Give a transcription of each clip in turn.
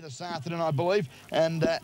this afternoon, I believe, and uh,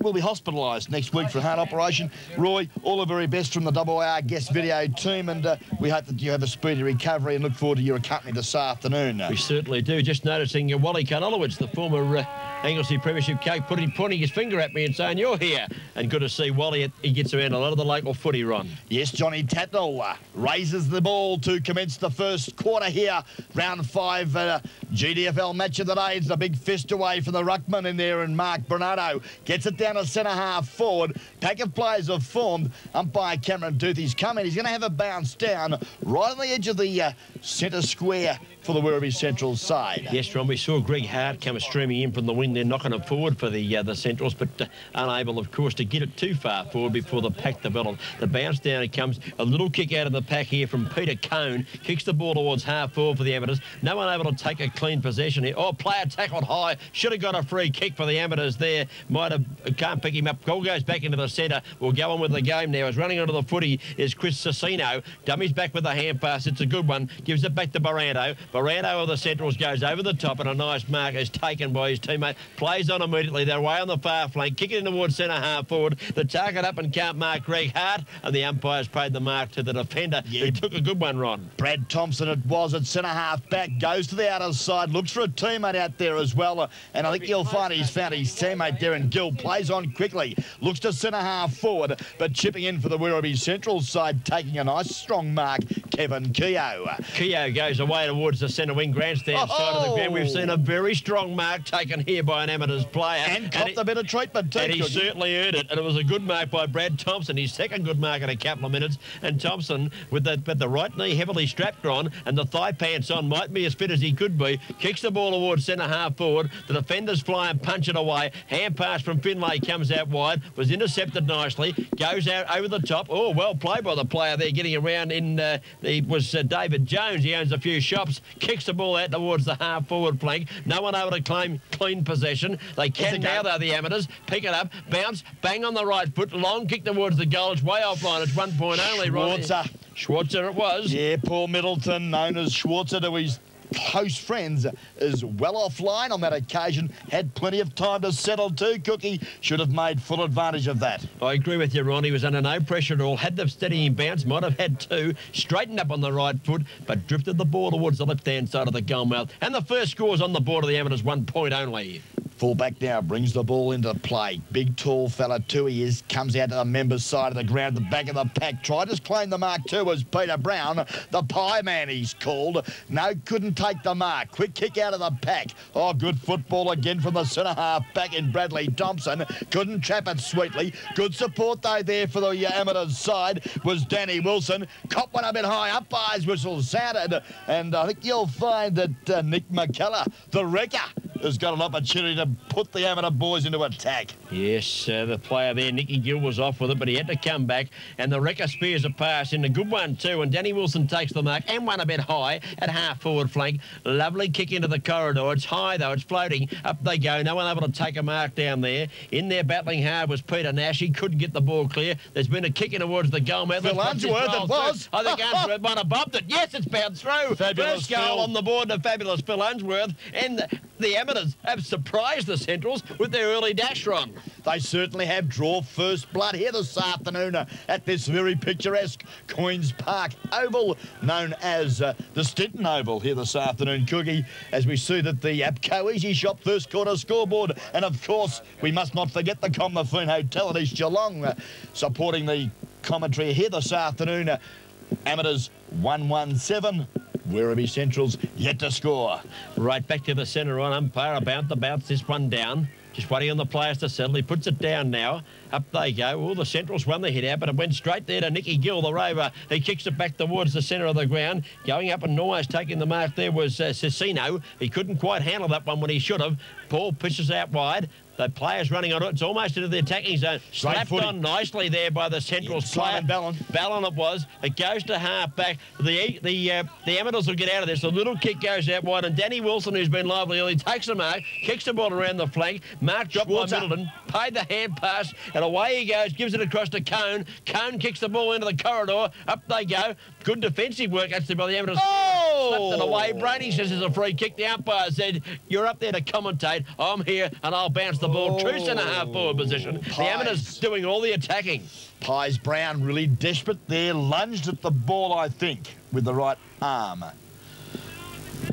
will be hospitalised next week for a heart operation. Roy, all the very best from the WR guest video team, and uh, we hope that you have a speedy recovery and look forward to your company this afternoon. We certainly do. Just noticing uh, Wally Karnolowicz, the former uh, Anglesea Premiership coach, putting, pointing his finger at me and saying, you're here. And good to see Wally. He gets around a lot of the local footy, Ron. Yes, Johnny Tatnell uh, raises the ball to commence the first quarter here. Round five uh, GDFL match of the day. It's a big fist away from the ruckman in there, and Mark Bernardo gets it down to centre half forward. Pack of players have formed. Umpire Cameron Duthie's coming. He's going to have a bounce down right on the edge of the uh, centre square for the Werribee Central side. Yes, Ron, we saw Greg Hart come streaming in from the wing there, knocking it forward for the uh, the Centrals, but uh, unable, of course, to get it too far forward before the pack developed. The bounce down, it comes. A little kick out of the pack here from Peter Cone. Kicks the ball towards half forward for the Amateurs. No one able to take a clean possession here. Oh, player tackled high. Should have got a free kick for the Amateurs there. Might have, can't pick him up. Goal goes back into the centre. We'll go on with the game now. As running onto the footy is Chris Cicino. Dummies back with the hand pass. It's a good one. Gives it back to Bernardo. Bernardo of the Centrals goes over the top and a nice mark is taken by his teammate. Plays on immediately. They're away on the far flank. Kick it in towards centre half forward. The target up and can't mark Greg Hart. And the umpires paid the mark to the defender yeah. who took a good one, Ron. Brad Thompson it was at centre half back. Goes to the outer side. Looks for a teammate out there as well. Uh, and I think you'll find he's found his teammate there. And Gill plays on quickly. Looks to centre half forward. But chipping in for the Werribee Central side. Taking a nice strong mark. Kevin Keogh. Keogh goes away towards the centre wing grandstand oh. side of the ground. We've seen a very strong mark taken here by an Amateurs player. And copped and a bit of treatment too. And he certainly earned it. And it was a good mark by Brad Thompson. His second good mark in a couple of minutes. And Thompson, with the, with the right knee heavily strapped on and the thigh pants on, might be as fit as he could be, kicks the ball towards centre half forward. The defenders fly and punch it away. Hand pass from Finlay comes out wide, was intercepted nicely, goes out over the top. Oh, well played by the player there, getting around in, uh, it was uh, David Jones. He owns a few shops, kicks the ball out towards the half forward flank. No one able to claim clean possession. They can now, though, the amateurs. Pick it up, bounce, bang on the right foot, long kick towards the goal. It's way offline. It's one point only. Schwarzer. Schwarzer it was. Yeah, Paul Middleton, known as Schwarzer to his close friends is well offline on that occasion. Had plenty of time to settle too. Cookie should have made full advantage of that. I agree with you, Ron. He was under no pressure at all. Had the steadying bounce, might have had two. Straightened up on the right foot, but drifted the ball towards the left-hand side of the goal mouth. And the first score's on the board of the Amateurs, one point only. Fullback now brings the ball into play. Big, tall fella, too he is. Comes out to the members' side of the ground, the back of the pack. Tried to claim the mark, too, as Peter Brown, the pie man he's called. No, couldn't take the mark. Quick kick out of the pack. Oh, good football again from the centre half back in Bradley Thompson. Couldn't trap it sweetly. Good support, though, there for the Amateurs side was Danny Wilson. Cop one a bit high. up Umpire's whistle sounded. And I think you'll find that uh, Nick McKellar, the wrecker, has got an opportunity to put the amateur boys into attack. Yes, uh, the player there, Nicky Gill, was off with it, but he had to come back. And the wrecker spears a pass in a good one, too. And Danny Wilson takes the mark and one a bit high at half forward flank. Lovely kick into the corridor. It's high, though. It's floating. Up they go. No one able to take a mark down there. In there battling hard was Peter Nash. He couldn't get the ball clear. There's been a kick in towards the goal. Phil Unsworth, it was. I think Unsworth might have bumped it. Yes, it's bounced through. Fabulous First goal Phil. on the board to fabulous Phil Unsworth. And the, the amateurs have surprised the Centrals with their early dash run. They certainly have draw first blood here this afternoon uh, at this very picturesque Queen's Park Oval, known as uh, the Stinton Oval here this afternoon, Cookie, as we see that the APCO Easy Shop first quarter scoreboard. And of course, we must not forget the Conmafune Hotel at East Geelong, uh, supporting the commentary here this afternoon. Uh, amateurs 117. Werribee Central's yet to score. Right back to the centre on umpire, about to bounce this one down. Just waiting on the players to settle. He puts it down now. Up they go. All the Centrals won the hit out, but it went straight there to Nicky Gill, the rover. He kicks it back towards the centre of the ground. Going up and almost taking the mark there was uh, Cicino. He couldn't quite handle that one when he should have. Paul pushes out wide. The players running on it. It's almost into the attacking zone. Slapped on nicely there by the central yeah, player. Ballon. Ballon it was. It goes to half back. The the uh, the Amateurs will get out of this. The little kick goes out wide, and Danny Wilson, who's been lively early, takes the mark, kicks the ball around the flank. Mark dropped Schwarzer. by Middleton, paid the hand pass, and away he goes, gives it across to Cone. Cone kicks the ball into the corridor. Up they go. Good defensive work actually by the Amateurs. Oh! Slapped it away. Brady says it's a free kick. The umpire said, You're up there to commentate. I'm here and I'll bounce the ball. Two and a half oh, forward position. The Amateurs doing all the attacking. Pies Brown really desperate there, lunged at the ball, I think, with the right arm.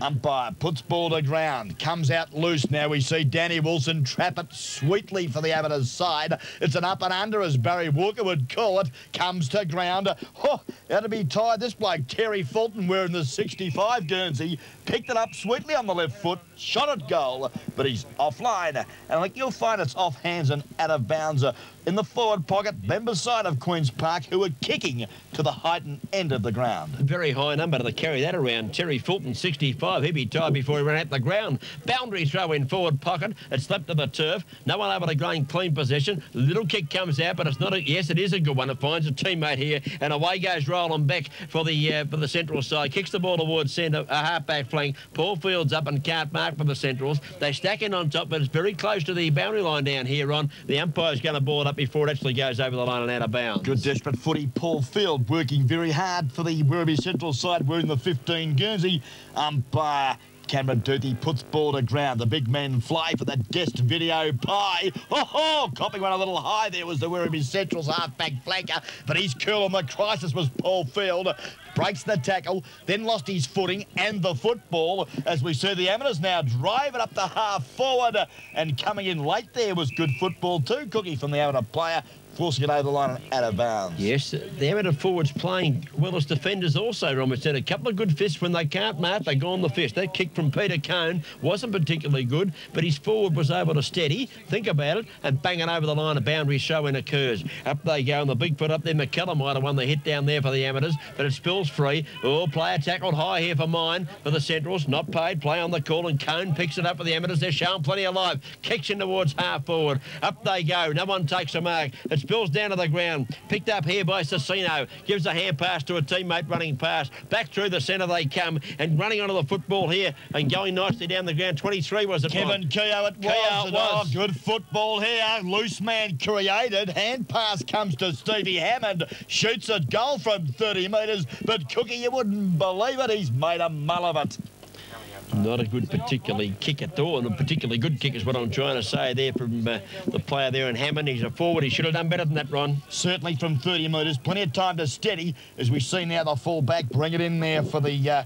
Umpire puts ball to ground, comes out loose. Now we see Danny Wilson trap it sweetly for the Amateurs side. It's an up and under, as Barry Walker would call it. Comes to ground. Oh, that'll be tied. This bloke, Terry Fulton, wearing the 65 Guernsey, picked it up sweetly on the left foot, shot at goal, but he's offline. And think you'll find it's off hands and out of bounds. Uh, in the forward pocket, members side of Queen's Park, who are kicking to the Highton end of the ground. Very high number to carry that around. Terry Fulton, 65. He'd be tied before he ran out the ground. Boundary throw in forward pocket. It slapped to the turf. No one able to gain clean possession. Little kick comes out, but it's not a. Yes, it is a good one. It finds a teammate here, and away goes Roland Beck for the uh, for the central side. Kicks the ball towards centre, a half-back flank. Paul Fields up and can't mark for the centrals. They stack in on top, but it's very close to the boundary line down here. On the umpire's going to ball it up before it actually goes over the line and out of bounds. Good desperate footy. Paul Field working very hard for the Werribee Central side wearing the 15 Guernsey. Umpire Cameron Duthie puts ball to ground. The big men fly for that guest video pie. Oh, ho! Copping one a little high there was the Werribee Central's half-back flanker. But his curl on the crisis was Paul Field. Breaks the tackle, then lost his footing and the football. As we see the Amateurs now drive it up the half forward. And coming in late there was good football too. Cookie from the Amateur player forcing it over the line and out of bounds. Yes, the amateur forwards playing well as defenders also, Robinson. A couple of good fists when they can't mark, they go on the fist. That kick from Peter Cone wasn't particularly good, but his forward was able to steady, think about it, and bang it over the line. A boundary show when it occurs. Up they go, and the big foot up there. McKellum might have won the hit down there for the amateurs, but it spills free. Oh, player tackled high here for mine for the Centrals. Not paid. Play on the call, and Cone picks it up for the amateurs. They're showing plenty of life. Kicks in towards half forward. Up they go. No one takes a mark. It spills down to the ground. Picked up here by Cicino. Gives a hand pass to a teammate running past. Back through the centre they come and running onto the football here and going nicely down the ground. 23 was it? Kevin Keogh it was. Keogh it and, was. Oh, good football here. Loose man created. Hand pass comes to Stevie Hammond. Shoots a goal from 30 metres. But Cookie, you wouldn't believe it. He's made a mull of it. Not a good particularly kick at all, and a particularly good kick is what I'm trying to say there from uh, the player there in Hammond. He's a forward. He should have done better than that, Ron. Certainly from 30 metres. Plenty of time to steady. As we see now the full back bring it in there for the... Uh,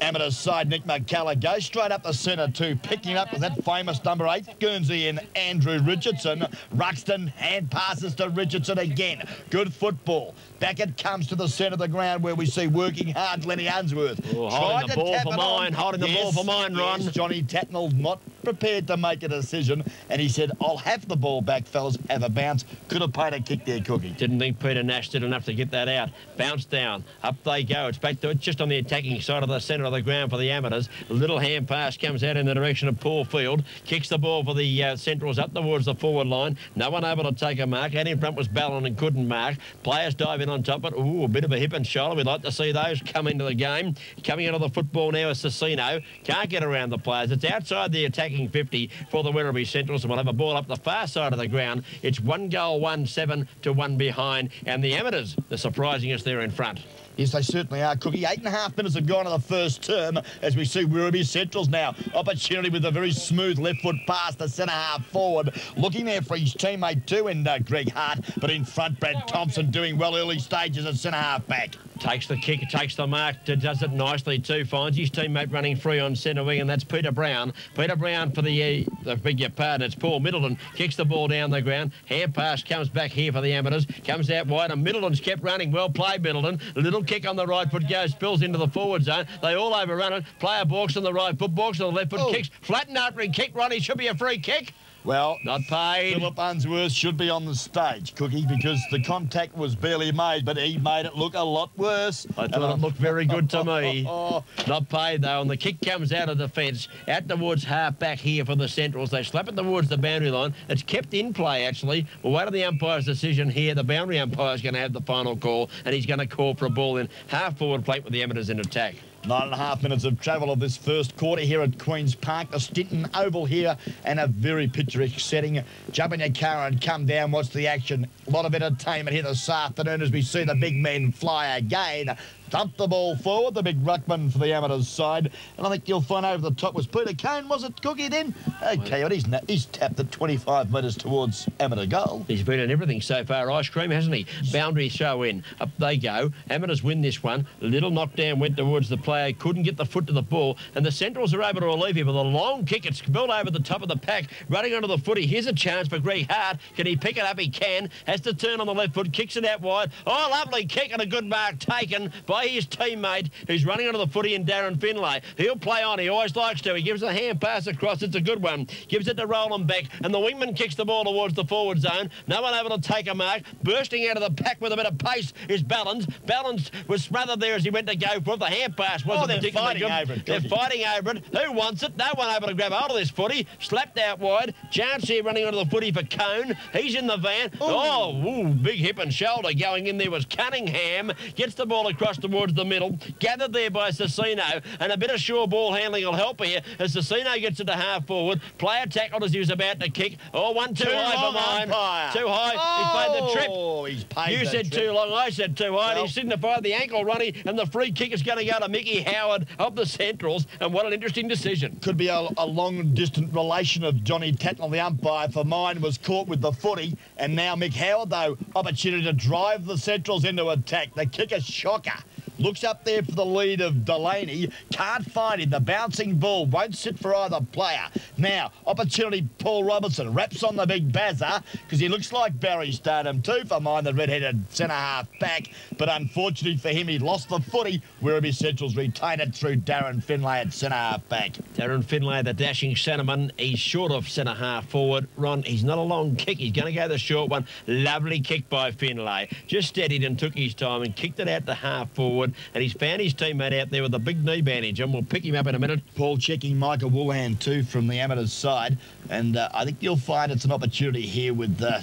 Amateur side, Nick McCullough goes straight up the centre too, picking up with that famous number eight, Guernsey and Andrew Richardson. Ruxton hand passes to Richardson again. Good football. Back it comes to the centre of the ground where we see working hard Lenny Unsworth. Oh, holding the ball for mine, on. holding the ball for mine, Ron. Yes, Johnny Tatnell not prepared to make a decision, and he said, I'll have the ball back, fellas, have a bounce. Could have paid a kick there, Cookie. Didn't think Peter Nash did enough to get that out. Bounce down. Up they go. It's back to it just on the attacking side of the centre of the ground for the amateurs. A little hand pass comes out in the direction of Paul Field. Kicks the ball for the uh, Centrals up towards the forward line. No one able to take a mark. Out in front was Ballon and couldn't mark. Players dive in on top of it. Ooh, a bit of a hip and shoulder. We'd like to see those come into the game. Coming into the football now is Cicino. Can't get around the players. It's outside the attacking 50 for the Werribee Centrals and we'll have a ball up the far side of the ground. It's one goal, one seven to one behind. And the amateurs, the surprising us there in front. Yes, they certainly are, Cookie. Eight and a half minutes have gone to the first term as we see Werribee Centrals now. Opportunity with a very smooth left foot pass to centre half forward. Looking there for his teammate too in uh, Greg Hart. But in front, Brad Thompson doing well early stages at centre half back. Takes the kick, takes the mark, does it nicely too. Finds his teammate running free on centre wing, and that's Peter Brown. Peter Brown for the, uh, the beg your pardon, it's Paul Middleton. Kicks the ball down the ground. Hand pass comes back here for the amateurs. Comes out wide, and Middleton's kept running. Well played, Middleton. Little kick on the right foot goes, spills into the forward zone. They all overrun it. Player balks on the right foot, balks on the left foot, Oh. kicks. Flatten after he kick, Ronnie. Should be a free kick. Well, Not paid. Philip Unsworth should be on the stage, Cookie, because the contact was barely made, but he made it look a lot worse. I And thought it looked very good to me. Not paid though, and the kick comes out of defence, out towards half back here for the Centrals. They slap it towards the boundary line. It's kept in play actually. We'll wait on the umpire's decision here. The boundary umpire's going to have the final call, and he's going to call for a ball in half forward plate with the amateurs in attack. Nine and a half minutes of travel of this first quarter here at Queen's Park, the Stinton Oval here, and a very picturesque setting. Jump in your car and come down, watch the action. A lot of entertainment here this afternoon as we see the big men fly again. Dump the ball forward, the big ruckman for the amateurs side. And I think you'll find over the top was Peter Kane, was it, Cookie, then? Okay, well, he's, he's tapped it 25 metres towards amateur goal. He's been in everything so far, ice cream, hasn't he? Boundary throw in. Up they go. Amateurs win this one. Little knockdown went towards the player, couldn't get the foot to the ball, and the Centrals are able to relieve him with a long kick. It's built over the top of the pack, running onto the footy. Here's a chance for Greg Hart. Can he pick it up? He can. Has to turn on the left foot, kicks it out wide. Oh, lovely kick and a good mark taken by by his teammate who's running onto the footy in Darren Finlay. He'll play on. He always likes to. He gives a hand pass across. It's a good one. Gives it to Roland Beck. And the wingman kicks the ball towards the forward zone. No one able to take a mark. Bursting out of the pack with a bit of pace is Ballins. Ballins was smothered there as he went to go for it. The hand pass wasn't oh, particularly good. Over it, they're fighting over it. Who wants it? No one able to grab hold of this footy. Slapped out wide. Chance here running onto the footy for Cone. He's in the van. Ooh. Oh, ooh, big hip and shoulder going in there was Cunningham. Gets the ball across towards the middle gathered there by Cecino, and a bit of sure ball handling will help here as Cecino gets it to half forward. Player tackled as he was about to kick. Oh, one too, too high for mine. Umpire. Too high. Oh, he's paid the trip. Oh, he's paid You said trip. too long. I said too high. Well, he signified the ankle, Ronnie, and the free kick is going to go to Mickey Howard of the Centrals. And what an interesting decision. Could be a, a long distant relation of Johnny Tatnell, the umpire for mine, was caught with the footy. And now Mick Howard, though, opportunity to drive the Centrals into attack. The kick is shocker. Looks up there for the lead of Delaney. Can't find him. The bouncing ball won't sit for either player. Now, opportunity Paul Robertson wraps on the big bazzer because he looks like Barry Stoneham too for mine, the red-headed centre-half back. But unfortunately for him, he lost the footy. Werribee Central's retained it through Darren Finlay at centre-half back. Darren Finlay, the dashing centreman. He's short of centre-half forward. Ron, he's not a long kick. He's going to go the short one. Lovely kick by Finlay. Just steadied and took his time and kicked it out to half forward and he's found his teammate out there with a big knee bandage, and we'll pick him up in a minute. Paul checking Michael Woolhan too from the amateurs side, and uh, I think you'll find it's an opportunity here with uh,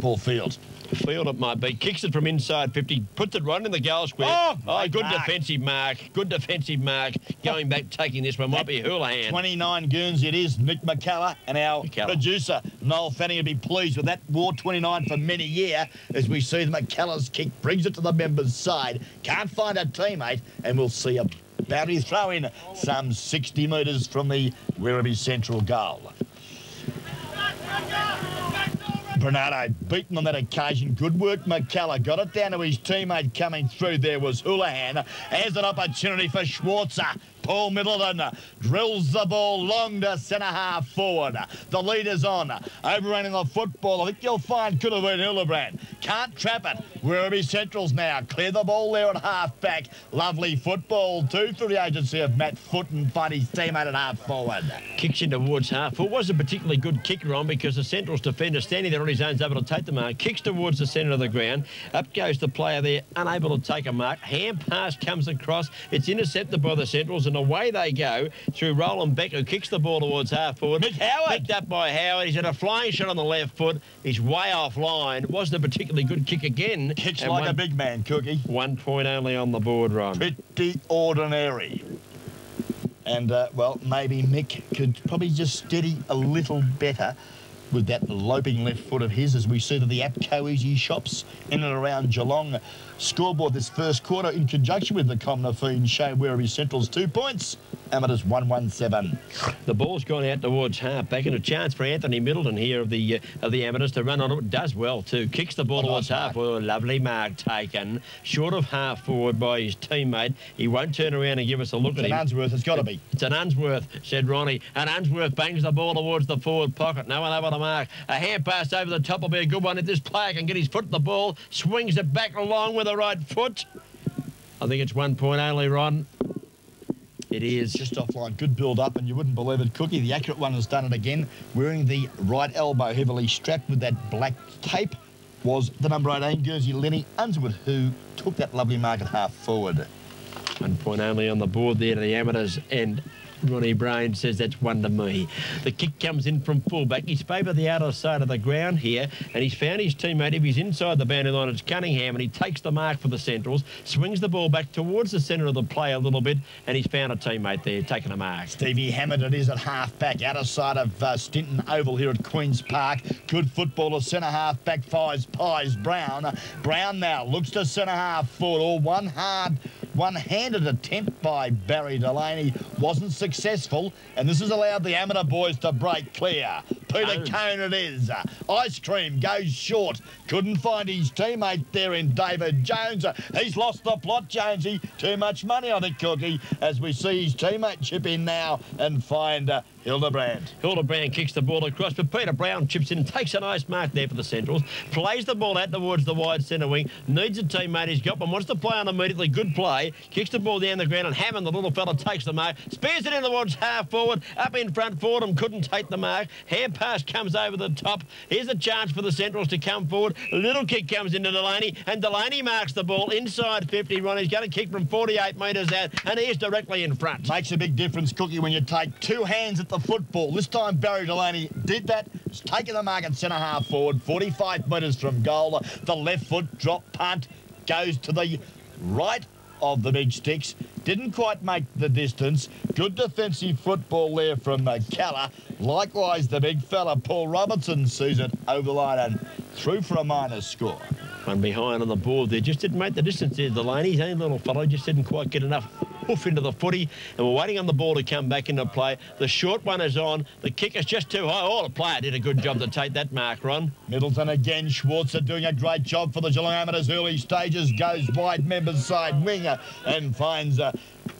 Paul Fields. Field it might be. Kicks it from inside 50, puts it right in the goal square. Oh, oh good mark. defensive mark. Good defensive mark. Going back, taking this one might be Houlihan. 29 goons it is. Nick McCullough and our McCullough. producer, Noel Fanning, will be pleased with that. War 29 for many year as we see the McCullough's kick brings it to the members' side. Can't find a teammate, and we'll see a boundary throw in some 60 metres from the Werribee Central goal. Bernardo beaten on that occasion. Good work, McCullough. Got it down to his teammate coming through there was Houlihan. As an opportunity for Schwarzer. Paul Middleton drills the ball long to centre half forward. The leader's on. Overrunning the football. I think you'll find could have been Hildebrand. Can't trap it. Where are Werribee Centrals now. Clear the ball there at half back. Lovely football too for the agency of Matt Foot and his teammate at half forward. Kicks in towards half. It was a particularly good kicker on because the Centrals defender standing there on his own is able to take the mark. Kicks towards the centre of the ground. Up goes the player there, unable to take a mark. Hand pass comes across. It's intercepted by the Centrals and away they go through Roland Beck, who kicks the ball towards half forward. Mick Howard. Picked up by Howard. He's had a flying shot on the left foot. He's way off line. Wasn't a particularly good kick again. Kicks like one, a big man, Cookie. One point only on the board, Ron. Pretty ordinary. And, uh, well, maybe Mick could probably just steady a little better with that loping left foot of his as we see that the APCO Easy shops in and around Geelong scoreboard this first quarter in conjunction with the Commoner Fiend show Werribee Central's two points. Amateurs 117. The ball's gone out towards half back and a chance for Anthony Middleton here of the uh, of the Amateurs to run on it. Does well too. Kicks the ball oh, towards nice half. Oh, lovely mark taken. Short of half forward by his teammate. He won't turn around and give us a look it's at an him. Unsworth. It's got to be. It's an Unsworth, said Ronnie. And Unsworth bangs the ball towards the forward pocket. No one over the mark. A hand pass over the top will be a good one if this player can get his foot to the ball. Swings it back along with the right foot. I think it's one point only, Ron. It is. Just offline. Good build up, and you wouldn't believe it. Cookie, the accurate one, has done it again. Wearing the right elbow heavily strapped with that black tape was the number 18 Guernsey Lenny Unsworth, who took that lovely mark at half forward. One point only on the board there to the amateurs, and Ronnie Brain says that's one to me. The kick comes in from fullback. He's favoured the outer side of the ground here, and he's found his teammate. If he's inside the boundary line, it's Cunningham, and he takes the mark for the Centrals, swings the ball back towards the centre of the play a little bit, and he's found a teammate there taking a mark. Stevie Hammond it is at half back, outer side of uh, Stinton Oval here at Queen's Park. Good footballer, centre half back, fires Pies Brown. Brown now looks to centre half forward, or one hard one-handed attempt by Barry Delaney wasn't successful, and this has allowed the amateur boys to break clear. Peter. Cone it is. Ice Cream goes short. Couldn't find his teammate there in David Jones. He's lost the plot, Jonesy. Too much money on it, Cookie, as we see his teammate chip in now and find uh, Hildebrand. Hildebrand kicks the ball across, but Peter Brown chips in takes a nice mark there for the Centrals. Plays the ball out towards the wide centre wing. Needs a teammate. He's got one. Wants to play on immediately. Good play. Kicks the ball down the ground, and Hammond, the little fella, takes the mark. Spears it in towards half forward. Up in front, Fordham couldn't take the mark. Hand pass comes over the top. Here's a chance for the Centrals to come forward. A Little kick comes into Delaney, and Delaney marks the ball inside 50. Ronnie's going to kick from 48 metres out, and he's directly in front. Makes a big difference, Cookie, when you take two hands at the football. This time Barry Delaney did that. He's taken the mark at centre half forward, 45 metres from goal. The left foot drop punt goes to the right of the big sticks. Didn't quite make the distance. Good defensive football there from Keller. Likewise, the big fella, Paul Robertson, sees it over the line and through for a minus score. One behind on the board there. Just didn't make the distance there, Delaney. His own little fellow just didn't quite get enough hoof into the footy, and we're waiting on the ball to come back into play. The short one is on. The kick is just too high. Oh, the player did a good job to take that mark, Ron. Middleton again. Schwarzer doing a great job for the Geelong Amateurs early stages. Goes wide members side winger and finds uh,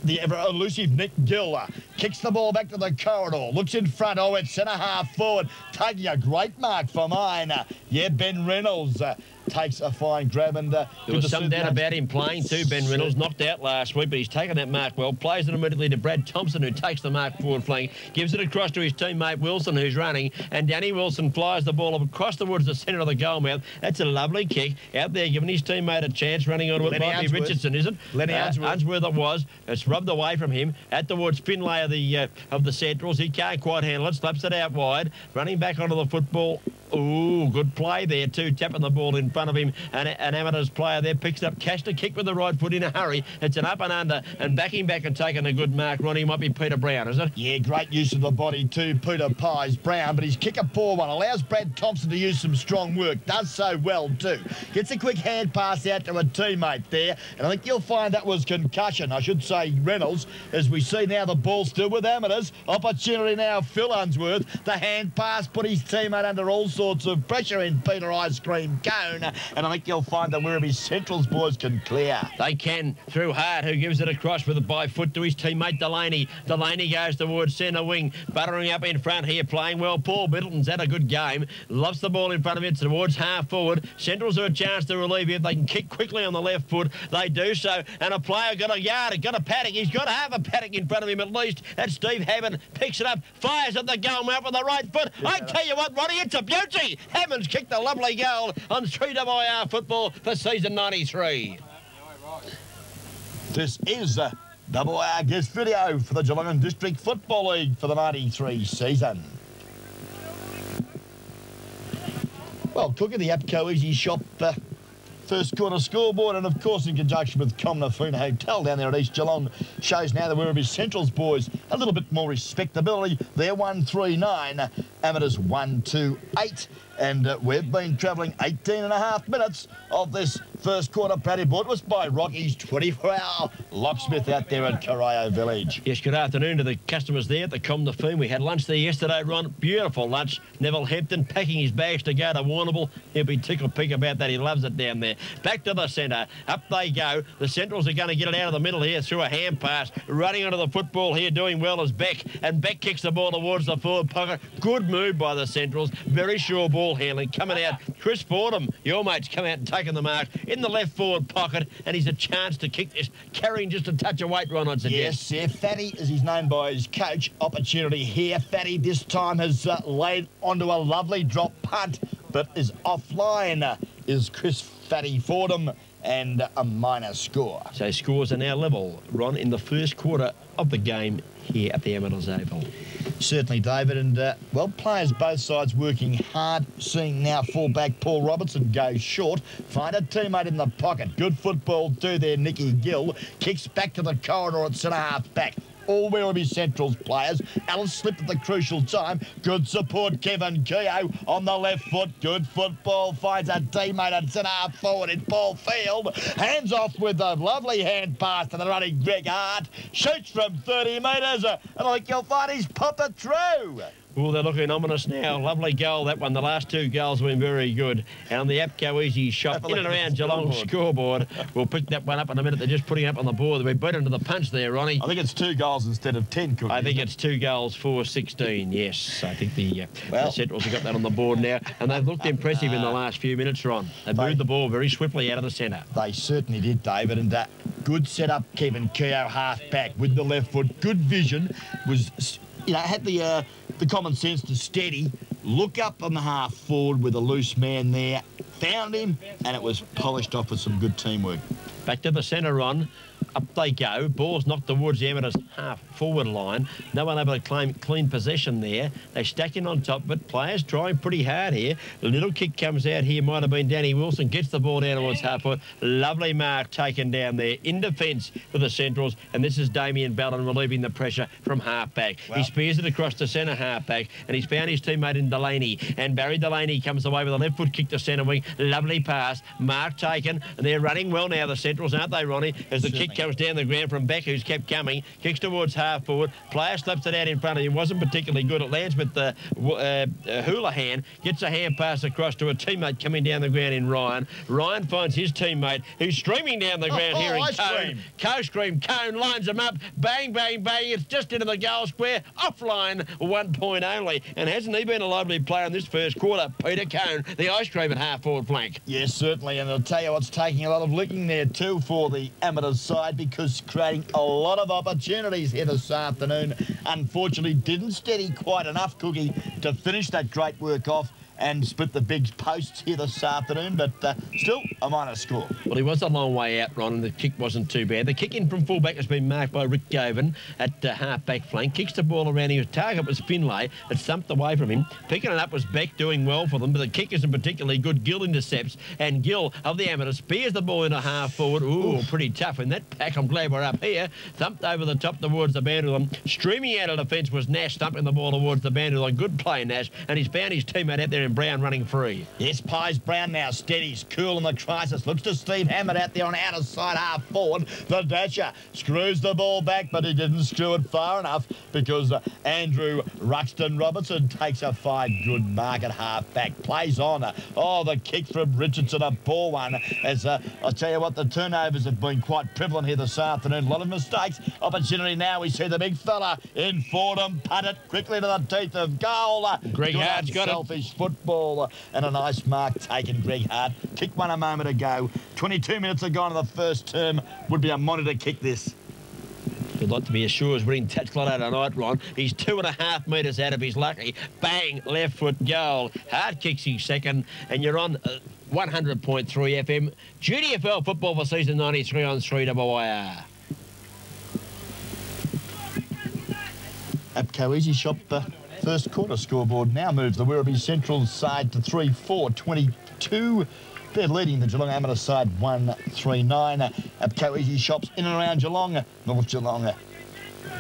the ever elusive Nick Gill kicks the ball back to the corridor, looks in front, oh, it's centre half forward, taking a great mark for mine. Yeah, Ben Reynolds uh, takes a fine grab. And uh, there was some doubt about him playing too. Ben Reynolds knocked out last week, but he's taken that mark well. Plays it immediately to Brad Thompson, who takes the mark forward flank, gives it across to his teammate Wilson, who's running, and Danny Wilson flies the ball across towards the centre of the goal mouth. That's a lovely kick out there, giving his teammate a chance, running on it. Might be Richardson, is it? Lenny uh, Unsworth. Unsworth it was. Rubbed away from him out towards Finlay of the uh, of the Centrals. He can't quite handle it. Slaps it out wide, running back onto the football. Ooh, good play there too, tapping the ball in front of him. And an amateurs player there picks up cash to kick with the right foot in a hurry. It's an up and under, and backing back and taking a good mark. Ronnie might be Peter Brown, is it? Yeah, great use of the body too, Peter Pies Brown. But his kick a poor one allows Brad Thompson to use some strong work. Does so well too. Gets a quick hand pass out to a teammate there, and I think you'll find that was concussion. I should say Reynolds, as we see now the ball still with amateurs. Opportunity now, Phil Unsworth. The hand pass put his teammate under all sorts of pressure in Peter Ice Cream Cone. And I think you'll find that wherever his Centrals boys can clear. They can through Hart, who gives it across with a by foot to his teammate Delaney. Delaney goes towards centre wing, buttering up in front here, playing well. Paul Middleton's had a good game. Loves the ball in front of it towards half forward. Centrals have a chance to relieve if they can kick quickly on the left foot. They do so. And a player got a yard, got a paddock. He's got to have a paddock in front of him at least. That's Steve Hammond. Picks it up, fires at the goal mouth with the right foot. Yeah. I tell you what, Ronnie, it's a beauty. Hammond's kicked a lovely goal on 3WIR football for season 93. This is a double R guest video for the Geelong District Football League for the 93 season. Well, Cook at the APCO Easy Shop uh, first quarter scoreboard, and of course in conjunction with Comnafuna Hotel down there at East Geelong, shows now the Werribee Centrals boys a little bit more respectability. They're 139, amateurs 128 and uh, we've been travelling 18 and a half minutes of this first quarter paddy board was by Rocky's 24-hour locksmith out there at Corio Village. Yes, good afternoon to the customers there at the Com de Foom. We had lunch there yesterday, Ron. Beautiful lunch. Neville Hampton packing his bags to go to Warrnambool. He'll be tickled pink about that. He loves it down there. Back to the centre. Up they go. The Centrals are going to get it out of the middle here through a hand pass. Running onto the football here, doing well as Beck. And Beck kicks the ball towards the forward pocket. Good move by the Centrals. Very sure ball handling. Coming out, Chris Fordham, your mate's come out and taken the mark in the left forward pocket, and he's a chance to kick this, carrying just a touch of weight, Ron, I'd suggest. Yes, yeah, Fatty, as he's known by his coach, opportunity here. Fatty this time has uh, laid onto a lovely drop punt, but is offline, uh, is Chris Fatty Fordham and a minor score. So scores are now level, Ron, in the first quarter of the game here at the Amateurs Oval. Certainly, David, and uh, well, players both sides working hard. Seeing now fullback Paul Robertson go short, find a teammate in the pocket. Good football do there, Nicky Gill. Kicks back to the corridor at centre half back all Werribee Central's players. Alice slipped at the crucial time. Good support, Kevin Keogh on the left foot. Good football. Finds a teammate at centre half forward in Paul Field. Hands off with a lovely hand pass to the running Greg Hart. Shoots from 30 metres. And I think you'll find he's popped through. Oh, they're looking ominous now. Lovely goal, that one. The last two goals have been very good. And on the APCO Easy shot in and around Geelong scoreboard. We'll pick that one up in a minute. They're just putting it up on the board. We're beaten to the punch there, Ronnie. I think it's two goals instead of 10, Cookie, I think it's two goals for 16, yes. I think the, uh, well, the Centrals have got that on the board now. And they've looked impressive in the last few minutes, Ron. They moved the ball very swiftly out of the centre. They certainly did, David. And that good setup, Kevin Keogh, half back with the left foot. Good vision. Was, you know, had the... Uh, the common sense to steady, look up on the half forward with a loose man there, found him, and it was polished off with some good teamwork. Back to the centre run. Up they go. Ball's knocked towards the Amateurs half forward line. No one able to claim clean possession there. They stack in on top, but players trying pretty hard here. A little kick comes out here. Might have been Danny Wilson. Gets the ball down towards half forward. Lovely mark taken down there in defence for the Centrals. And this is Damien Ballon relieving the pressure from half back. Well, he spears it across the centre half back, and he's found his teammate in Delaney. And Barry Delaney comes away with a left foot kick to centre wing. Lovely pass. Mark taken. And they're running well now, the Centrals, aren't they, Ronnie? As the kick comes down the ground from Beck, who's kept coming. Kicks towards half forward. Player slips it out in front of him. Wasn't particularly good. It lands with the uh, uh, Houlihan. Gets a hand pass across to a teammate coming down the ground in Ryan. Ryan finds his teammate, who's streaming down the ground oh, here oh, in Cone. Co Scream. Cone lines him up. Bang, bang, bang. It's just into the goal square. Offline, one point only. And hasn't he been a lovely player in this first quarter? Peter Cone, the ice cream at half forward flank. Yes, certainly. And I'll tell you what's taking a lot of licking there too for the amateur side because creating a lot of opportunities here this afternoon. Unfortunately, didn't steady quite enough, Cookie, to finish that great work off and split the big posts here this afternoon, but uh, still a minor score. Well, he was a long way out, Ron, and the kick wasn't too bad. The kick in from fullback has been marked by Rick Govan at uh, half-back flank. Kicks the ball around. His target was Finlay. It thumped away from him. Picking it up was Beck doing well for them, but the kick isn't particularly good. Gill intercepts, and Gill of the amateur spears the ball in into half forward. Ooh, Oof. pretty tough in that pack. I'm glad we're up here. Thumped over the top towards the Bandulon. Streaming out of defence was Nash thumping the ball towards the Bandulon. Good play, Nash, and he's found his teammate out there Brown running free. Yes, Pies Brown now steadies, cool in the crisis. Looks to Steve Hammond out there on outer side half forward. The Dasher screws the ball back, but he didn't screw it far enough because uh, Andrew Ruxton Robertson takes a fine good mark at half back. Plays on. Uh, oh, the kick from Richardson, a poor one. As uh, I tell you what, the turnovers have been quite prevalent here this afternoon. A lot of mistakes. Opportunity now. We see the big fella in Fordham punt it quickly to the teeth of goal. Greg Hart's got selfish football and a nice mark taken, Greg Hart. Kicked one a moment ago. 22 minutes ago in the first term. Would be a monitor kick this. Would like to be assured winning Tattslotto tonight, Ron. He's two and a half metres out of his lucky. Bang, left foot goal. Hard kicks his second, and you're on uh, 100.3 FM. GDFL football for season 93 on 3 WIR. APCO Easy Shop uh, first quarter scoreboard now moves the Werribee Central side to 3-4, 22. They're leading the Geelong Amateur side 1-3-9. APCO Easy Shops in and around Geelong, North Geelong,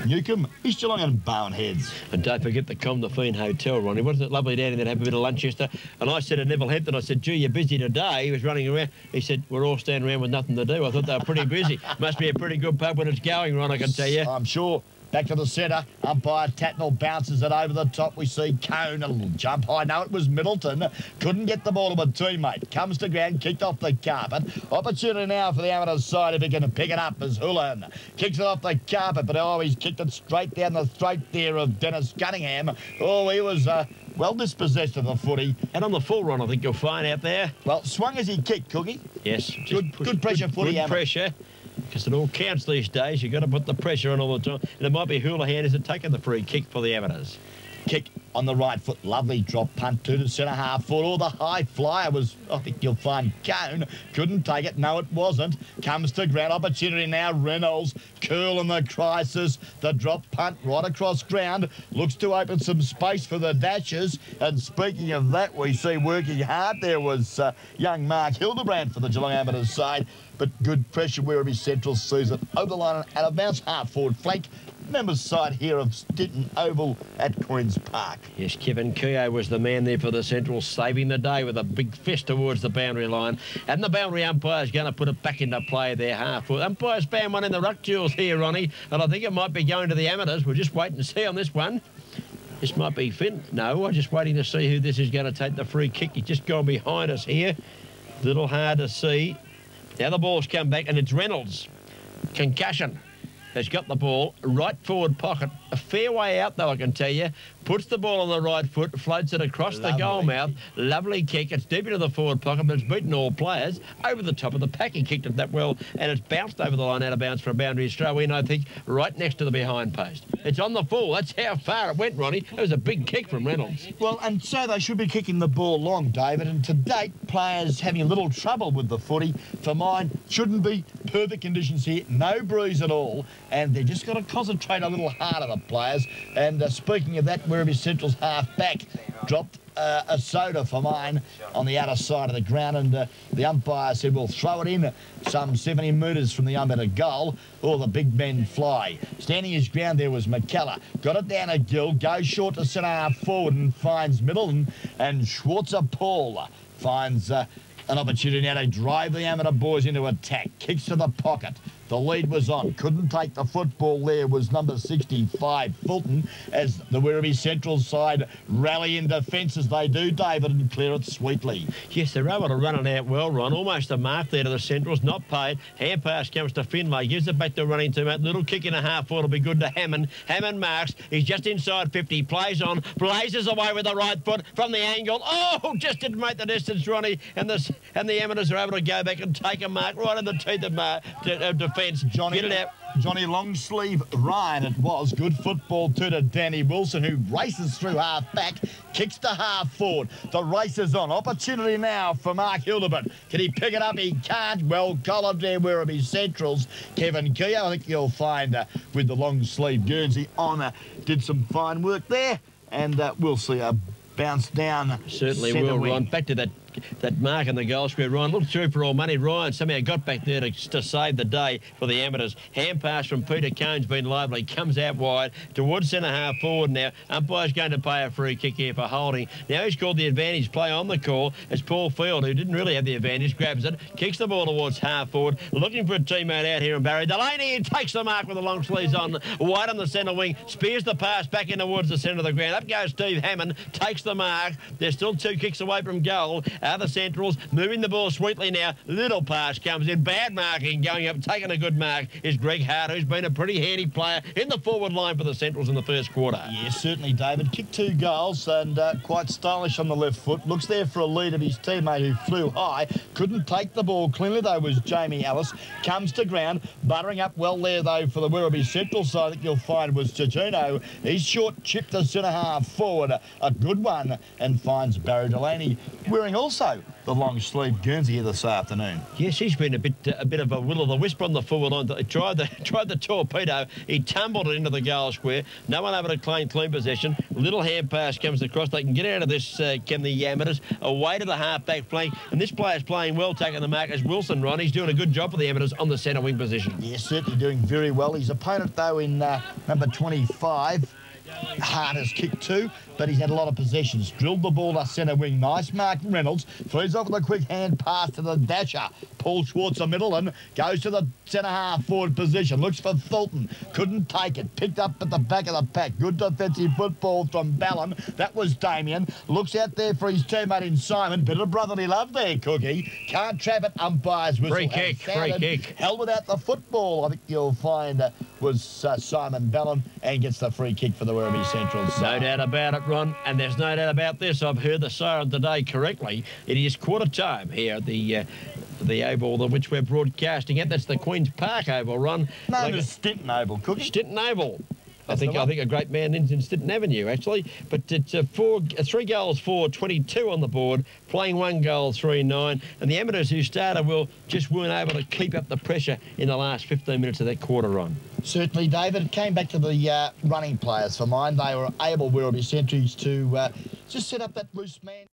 Newcomb, East Geelong and Barwon Heads. And don't forget the Com the Fiend Hotel, Ronnie. Wasn't it lovely down there to have a bit of lunch yesterday? And I said to Neville Hampton, I said, gee, you're busy today. He was running around. He said, we're all standing around with nothing to do. I thought they were pretty busy. Must be a pretty good pub when it's going, Ron, I can tell you. I'm sure. Back to the centre. Umpire Tatnell bounces it over the top. We see Cone, a little jump high. No, it was Middleton. Couldn't get the ball to a teammate. Comes to ground, kicked off the carpet. Opportunity now for the amateur side if he can pick it up as Houlihan. Kicks it off the carpet, but oh, he's kicked it straight down the throat there of Dennis Cunningham. Oh, he was... Uh, well dispossessed of the footy. And on the full run, I think you'll find out there. Well, swung as he kicked, Cookie. Yes. Good, good pressure good, footy. Good pressure because it all counts these days. You've got to put the pressure on all the time. And it might be Houlihan is it taking the free kick for the amateurs. Kick on the right foot. Lovely drop punt to the centre half foot. All the high flyer was, I think you'll find, Cone. Couldn't take it. No, it wasn't. Comes to ground opportunity now. Reynolds, curl in the crisis. The drop punt right across ground. Looks to open some space for the Dashers. And speaking of that, we see working hard there was uh, young Mark Hildebrand for the Geelong Amateurs side. But good pressure Werribee Central sees it over the line and a bounce half forward flank members side here of Stinton Oval at Queen's Park. Yes, Kevin Keogh was the man there for the Central, saving the day with a big fist towards the boundary line. And the boundary umpire is going to put it back into play there half. Well, umpire's found one in the ruck duels here, Ronnie, and I think it might be going to the amateurs. We'll just wait and see on this one. This might be Finn. No, I'm just waiting to see who this is going to take the free kick. He's just gone behind us here. Little hard to see. Now other ball's come back, and it's Reynolds. Concussion has got the ball right forward pocket. A fair way out, though, I can tell you. Puts the ball on the right foot, floats it across Lovely. the goal mouth. Lovely kick. It's deep into the forward pocket, but it's beaten all players over the top of the pack. He kicked it that well, and it's bounced over the line out of bounds for a boundary throw in, I think, right next to the behind post. It's on the full. That's how far it went, Ronnie. It was a big kick from Reynolds. Well, and so they should be kicking the ball long, David. And to date, players having a little trouble with the footy. For mine, shouldn't be perfect conditions here. No breeze at all and they've just got to concentrate a little harder, the players. And uh, speaking of that, Werribee Central's half back dropped uh, a soda for mine on the outer side of the ground, and uh, the umpire said, "We'll throw it in some 70 metres from the umpire goal, or the big men fly." Standing his ground there was McKellar. Got it down a gill, goes short to centre half forward and finds Middleton, and Schwarzer Paul finds. Uh, an opportunity now to drive the amateur boys into attack. Kicks to the pocket. The lead was on. Couldn't take the football there was number 65, Fulton, as the Werribee Central side rally in defence as they do, David, and clear it sweetly. Yes, they're able to run it out well, Ron. Almost a mark there to the Centrals, not paid. Hand pass comes to Finlay, gives it back to running team. Little kick in a half will be good to Hammond. Hammond marks. He's just inside 50, plays on, blazes away with the right foot from the angle. Oh, just didn't make the distance, Ronnie. And the, and the amateurs are able to go back and take a mark right in the teeth of, uh, defence defence. Johnny, Get it out. Johnny Longsleeve Ryan it was. Good football too to the Danny Wilson who races through half back, kicks to half forward. The race is on. Opportunity now for Mark Hildebrand. Can he pick it up? He can't. Well, collared there where his centrals. Kevin Keogh, I think you'll find uh, with the long sleeve Guernsey on, uh, did some fine work there. And uh, we'll see a bounce down. Certainly will, Ron. Back to that that mark in the goal square. Ryan looked through for all money. Ryan somehow got back there to, to save the day for the amateurs. Hand pass from Peter Cone's been lively. Comes out wide towards centre half forward now. Umpire's going to pay a free kick here for holding. Now he's called the advantage play on the call. It's Paul Field, who didn't really have the advantage, grabs it, kicks the ball towards half forward, looking for a teammate out here in Barry Delaney takes the mark with the long sleeves on, wide on the centre wing, spears the pass back in towards the centre of the ground. Up goes Steve Hammond, takes the mark. They're still two kicks away from goal. Other Centrals moving the ball sweetly now. Little pass comes in. Bad marking going up, taking a good mark is Greg Hart, who's been a pretty handy player in the forward line for the Centrals in the first quarter. Yes, certainly, David. Kicked two goals and uh, quite stylish on the left foot. Looks there for a lead of his teammate who flew high. Couldn't take the ball cleanly, though, was Jamie Ellis. Comes to ground, buttering up well there, though, for the Werribee Central side that you'll find was Giorgino. He's short chipped the centre half forward. A good one and finds Barry Delaney wearing also the long sleeve Guernsey here this afternoon. Yes, he's been a bit a bit of a will o' the wisp on the forward line. He tried the tried the torpedo. He tumbled it into the goal square. No one able to claim clean possession. Little hand pass comes across. They can get out of this, uh, can the amateurs? Away to the half-back flank. And this player's playing well, taking the mark as Wilson, Ron. He's doing a good job for the amateurs on the centre wing position. Yes, certainly doing very well. His opponent, though, in uh, number 25, hard as kick too, but he's had a lot of possessions. Drilled the ball to centre wing. Nice mark Reynolds. Throws off with a quick hand pass to the dasher. Paul Schwartz, the middle and goes to the centre half forward position. Looks for Fulton. Couldn't take it. Picked up at the back of the pack. Good defensive football from Ballon. That was Damien. Looks out there for his teammate in Simon. Bit of brotherly love there, Cookie. Can't trap it. Umpires whistle. Free kick. Free kick. Held without the football. I think you'll find uh, was uh, Simon Ballon and gets the free kick for the Werribee Central. No doubt about it, Ron, and there's no doubt about this. I've heard the siren today correctly. It is quarter time here at the uh, the oval which we're broadcasting at. That's the Queen's Park Oval, Ron. No, like, it's Stinton Oval, Cookie. Stinton Oval. I think I think a great man in Stinton Avenue actually, but it's uh, four, uh, three goals for 22 on the board, playing one goal three nine, and the amateurs who started will just weren't able to keep up the pressure in the last 15 minutes of that quarter on. Certainly, David. It came back to the uh, running players for mine. They were able, wherever centuries, to uh, just set up that loose man.